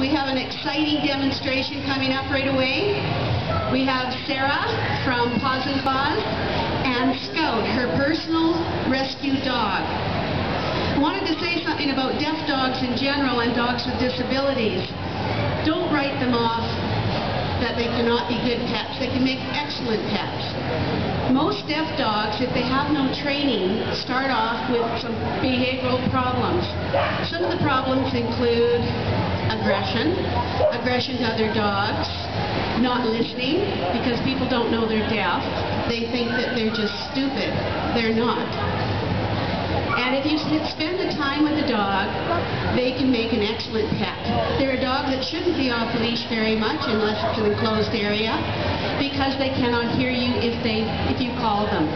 we have an exciting demonstration coming up right away. We have Sarah from Paws and Claws and Scout, her personal rescue dog. I wanted to say something about deaf dogs in general and dogs with disabilities. Don't write them off that they cannot be good pets. They can make excellent pets. Most deaf dogs, if they have no training, start off with some behavioral problems. Some of the problems include aggression, aggression to other dogs, not listening, because people don't know they're deaf. They think that they're just stupid. They're not. And if you spend the time with the dog, they can make an excellent pet. They're a dog that shouldn't be off leash very much unless it's an enclosed area because they cannot hear you if they if you call them.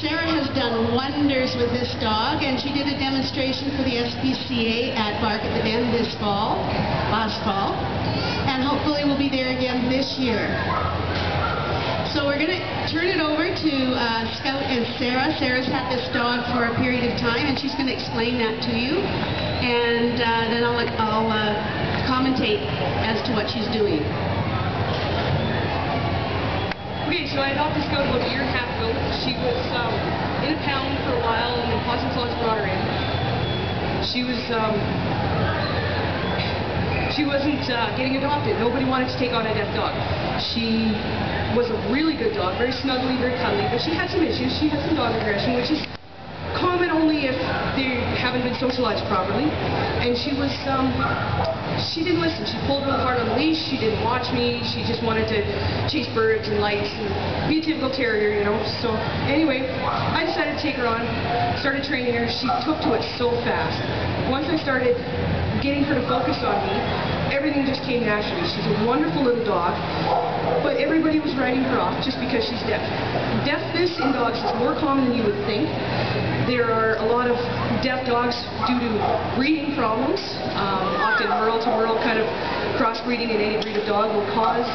Sarah has done wonders with this dog and she did a demonstration for the SPCA at Bark at the Bend this fall, last fall, and hopefully we'll be there again this year. So we're going to turn it over to uh, Scout and Sarah. Sarah's had this dog for a period of time, and she's going to explain that to you. And uh, then I'll, I'll uh, commentate as to what she's doing. Okay, so I adopted Scout about a year and a half ago. She was um, in a pound for a while, and then and Claws brought her in. She was um, she wasn't uh, getting adopted. Nobody wanted to take on a deaf dog. She was a really good dog, very snuggly, very cuddly, but she had some issues. She had some dog aggression, which is common only if they haven't been socialized properly. And she was, um, she didn't listen. She pulled really hard on the leash. She didn't watch me. She just wanted to chase birds and lights and be a typical terrier, you know. So anyway, I decided to take her on, started training her. She took to it so fast. Once I started getting her to focus on me, everything just came naturally. She's a wonderful little dog writing her off just because she's deaf. Deafness in dogs is more common than you would think. There are a lot of deaf dogs due to breeding problems. Um, often Merle to Merle kind of crossbreeding in any breed of dog will cause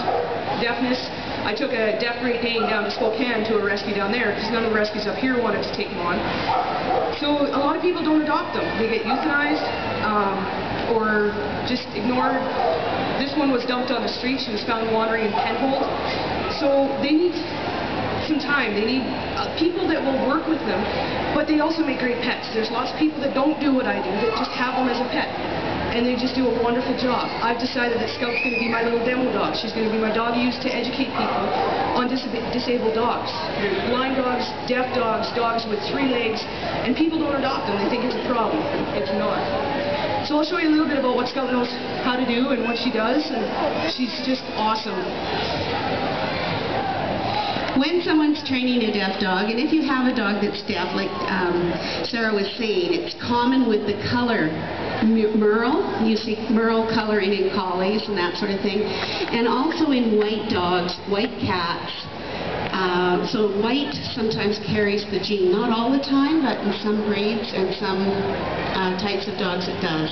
deafness. I took a deaf Great Dane down to Spokane to a rescue down there because none of the rescues up here wanted to take him on. So a lot of people don't adopt them. They get euthanized um, or just ignored this one was dumped on the street. She was found wandering in Penhold. So they need some time. They need uh, people that will work with them, but they also make great pets. There's lots of people that don't do what I do, that just have them as a pet. And they just do a wonderful job. I've decided that Scout's going to be my little demo dog. She's going to be my dog used to educate people on dis disabled dogs. Blind dogs, deaf dogs, dogs with three legs, and people don't adopt them. They think it's a problem. It's not. So I'll show you a little bit about what Scout knows how to do and what she does, and she's just awesome. When someone's training a deaf dog, and if you have a dog that's deaf, like um, Sarah was saying, it's common with the color merle. You see merle coloring in collies and that sort of thing. And also in white dogs, white cats, uh, so white sometimes carries the gene, not all the time, but in some breeds and some uh, types of dogs it does.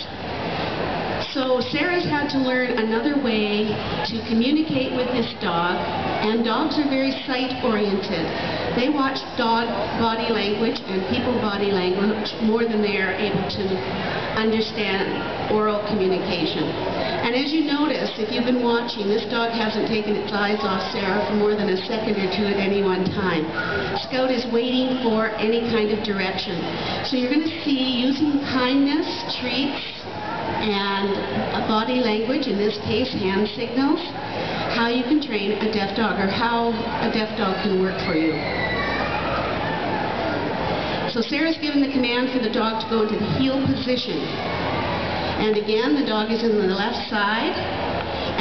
So Sarah's had to learn another way to communicate with this dog, and dogs are very sight-oriented. They watch dog body language and people body language more than they are able to understand oral communication. And as you notice, if you've been watching, this dog hasn't taken its eyes off Sarah for more than a second or two at any one time. Scout is waiting for any kind of direction. So you're going to see using kindness, treats, and body language, in this case hand signals, how you can train a deaf dog or how a deaf dog can work for you. So Sarah's given the command for the dog to go into the heel position. And again, the dog is in the left side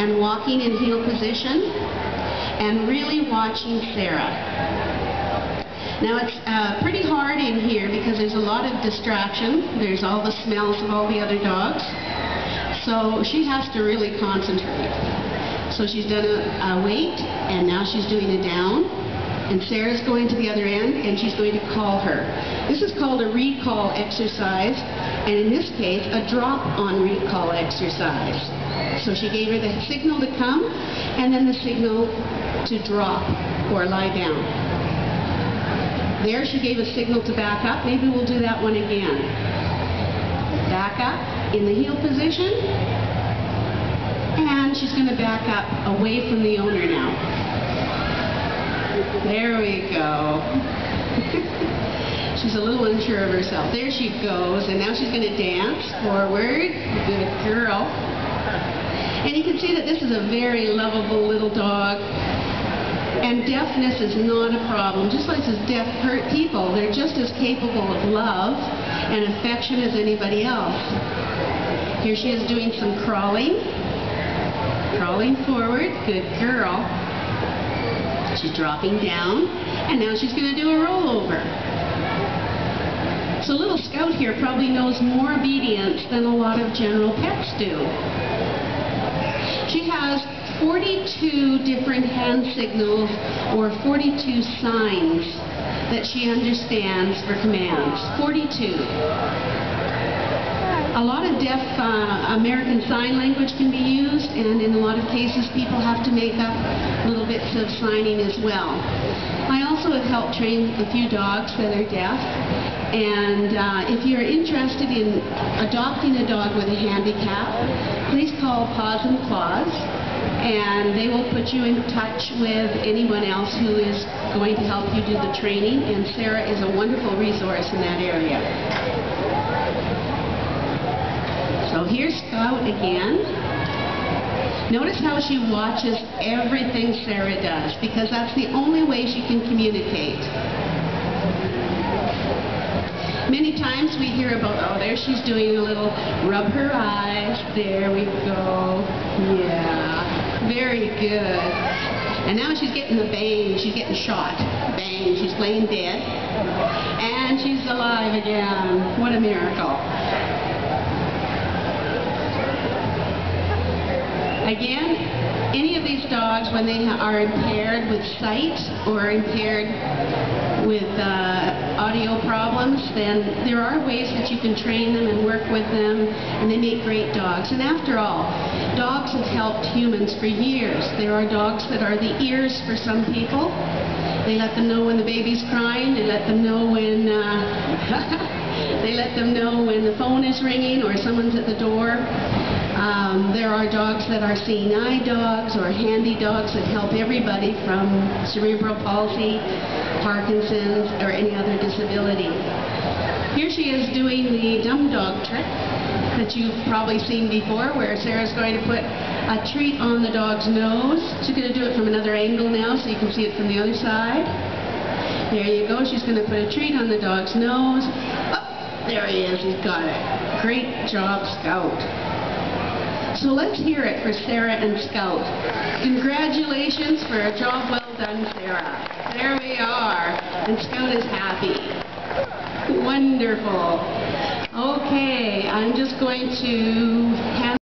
and walking in heel position and really watching Sarah. Now it's uh, pretty hard in here because there's a lot of distraction. There's all the smells of all the other dogs. So she has to really concentrate. So she's done a, a wait, and now she's doing a down. And Sarah's going to the other end, and she's going to call her. This is called a recall exercise, and in this case, a drop-on recall exercise. So she gave her the signal to come, and then the signal to drop or lie down. There she gave a signal to back up. Maybe we'll do that one again. Back up in the heel position, And she's going to back up away from the owner now. There we go. she's a little unsure of herself. There she goes, and now she's going to dance forward. Good girl. And you can see that this is a very lovable little dog. And deafness is not a problem. Just like as deaf hurt people, they're just as capable of love and affection as anybody else. Here she is doing some crawling. Crawling forward. Good girl. She's dropping down. And now she's going to do a rollover. So little Scout here probably knows more obedience than a lot of general pets do. She has 42 different hand signals or 42 signs that she understands for commands. 42. A lot of deaf uh, American Sign Language can be used, and in a lot of cases people have to make up little bits of signing as well. I also have helped train a few dogs that are deaf, and uh, if you're interested in adopting a dog with a handicap, please call Paws and Claws and they will put you in touch with anyone else who is going to help you do the training, and Sarah is a wonderful resource in that area. Here's Scout again. Notice how she watches everything Sarah does, because that's the only way she can communicate. Many times we hear about, oh, there she's doing a little rub her eyes. There we go. Yeah, very good. And now she's getting the bang. She's getting shot. Bang. She's laying dead. And she's alive again. What a miracle. Again, any of these dogs, when they are impaired with sight or impaired with uh, audio problems, then there are ways that you can train them and work with them, and they make great dogs. And after all, dogs have helped humans for years. There are dogs that are the ears for some people. They let them know when the baby's crying. They let them know when uh, they let them know when the phone is ringing or someone's at the door. Um, there are dogs that are seeing eye dogs or handy dogs that help everybody from cerebral palsy, Parkinson's, or any other disability. Here she is doing the dumb dog trick that you've probably seen before where Sarah's going to put a treat on the dog's nose. She's going to do it from another angle now so you can see it from the other side. There you go. She's going to put a treat on the dog's nose. Oh, there he is. He's got it. Great job, Scout. So let's hear it for Sarah and Scout. Congratulations for a job well done, Sarah. There we are. And Scout is happy. Wonderful. Okay, I'm just going to hand